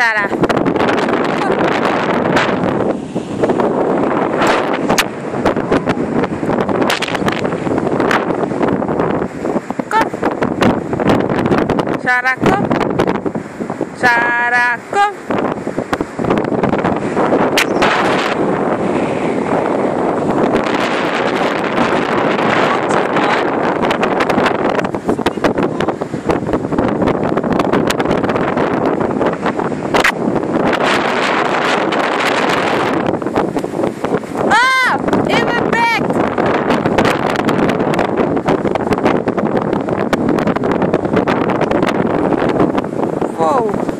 Sara. Come. Sara, come. Sara, come. Whoa!